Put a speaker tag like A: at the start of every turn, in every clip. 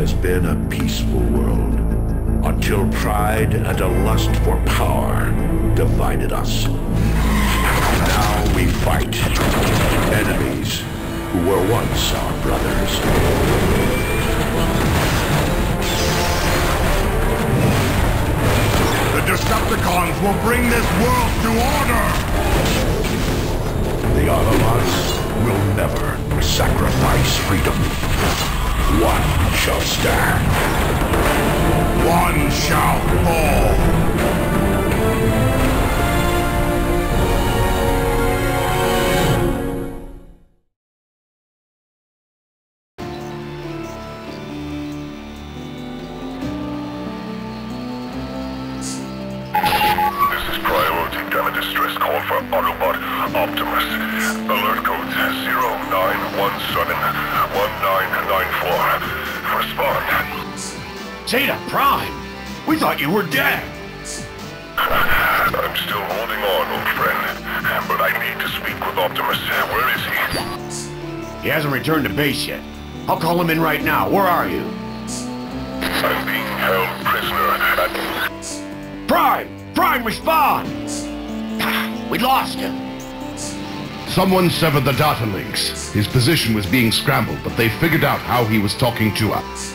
A: has been a peaceful world, until pride and a lust for power divided us. Now we fight enemies who were once our brothers.
B: The Decepticons will bring this world to order!
A: The Autobots will never sacrifice freedom. One shall stand.
B: One shall fall!
C: We thought you were dead!
D: I'm still holding on, old friend. But I need to speak with Optimus. Where is he?
C: He hasn't returned to base yet. I'll call him in right now. Where are you?
D: I'm being held prisoner at...
C: Prime! Prime, respond! We lost him.
E: Someone severed the data links. His position was being scrambled, but they figured out how he was talking to us.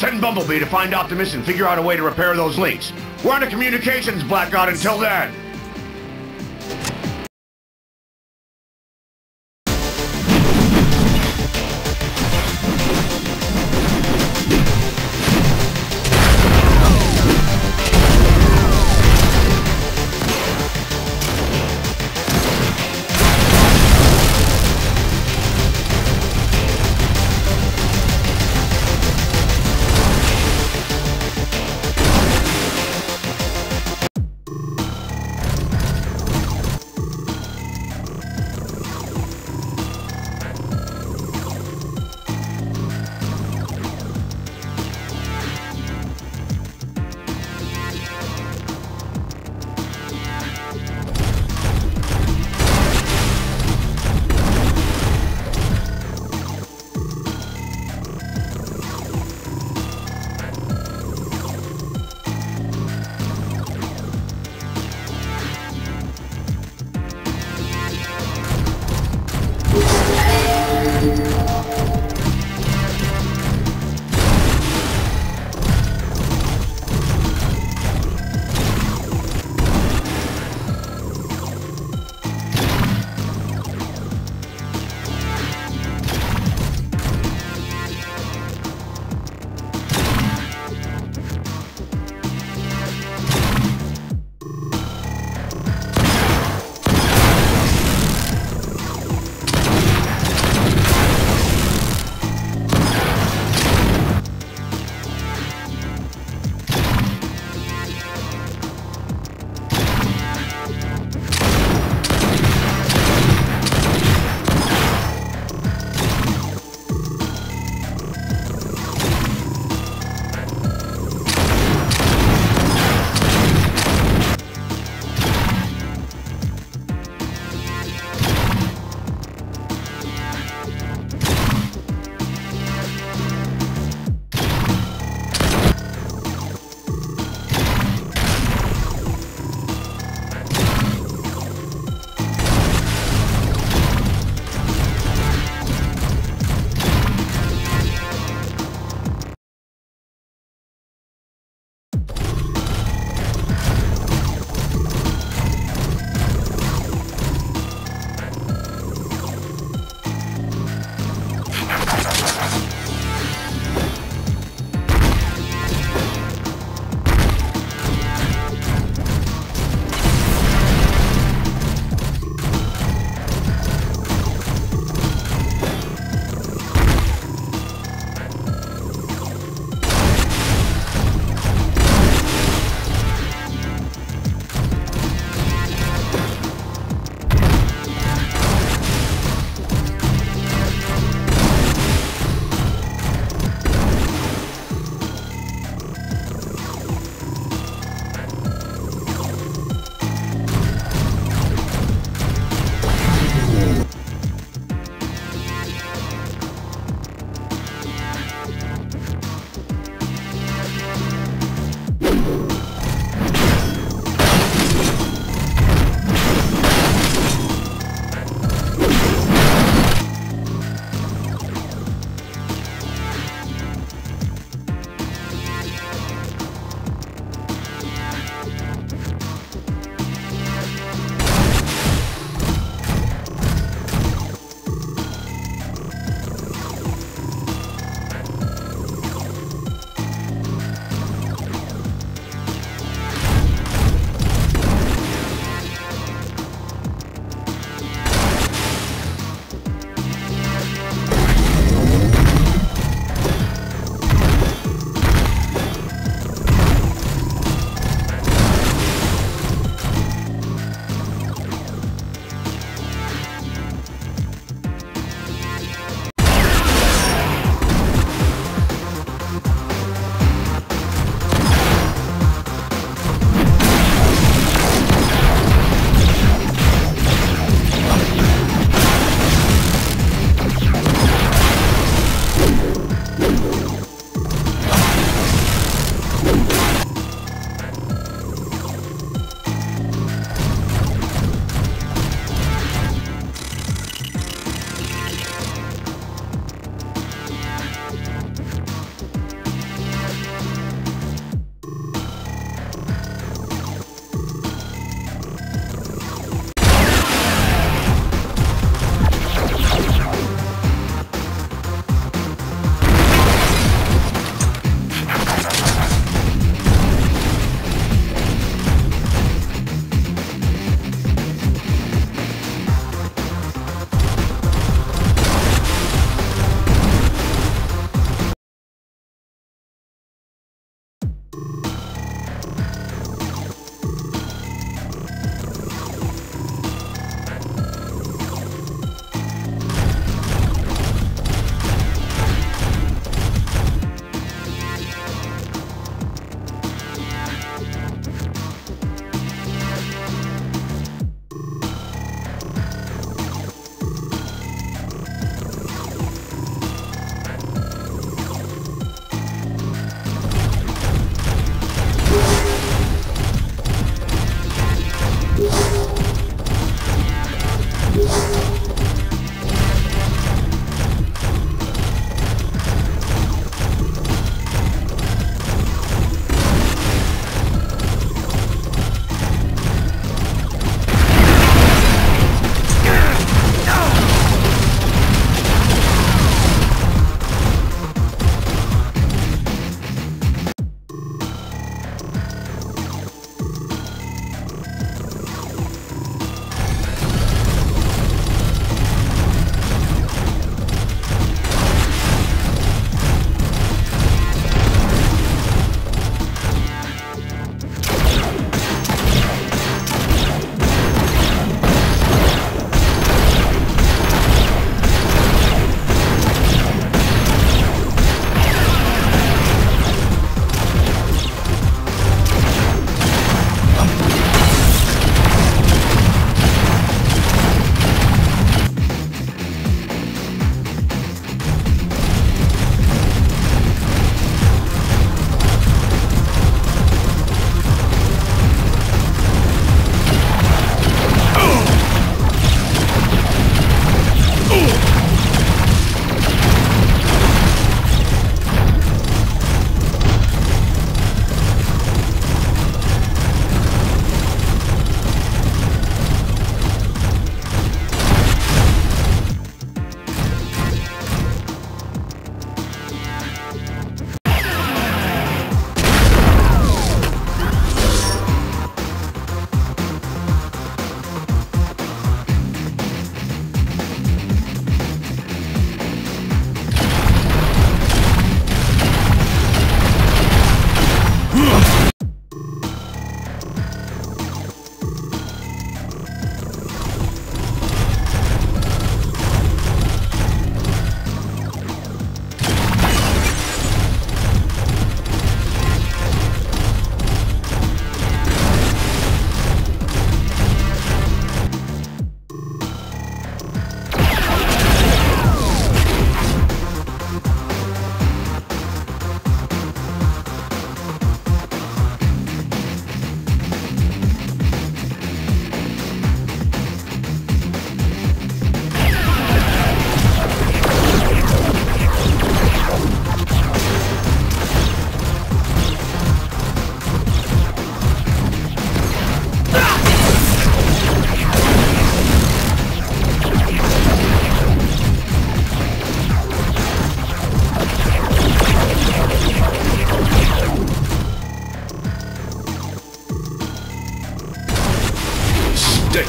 C: Send Bumblebee to find Optimus and figure out a way to repair those links. We're on a communications blackout until then.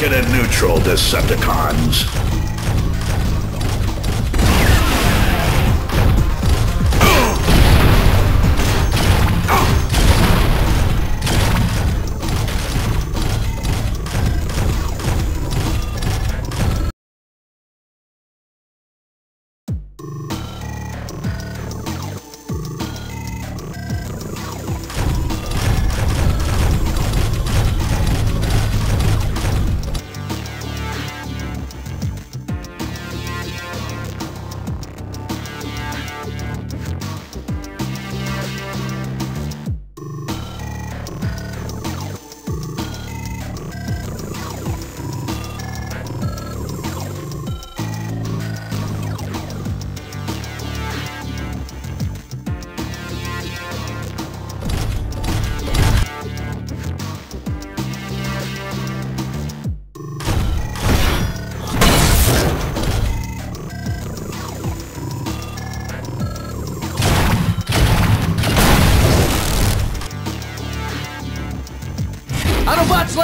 A: Taken in neutral, Decepticons.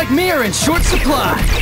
F: Like me in short supply.